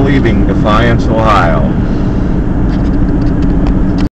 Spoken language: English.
leaving Defiance, Ohio.